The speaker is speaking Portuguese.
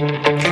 Música